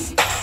Peace.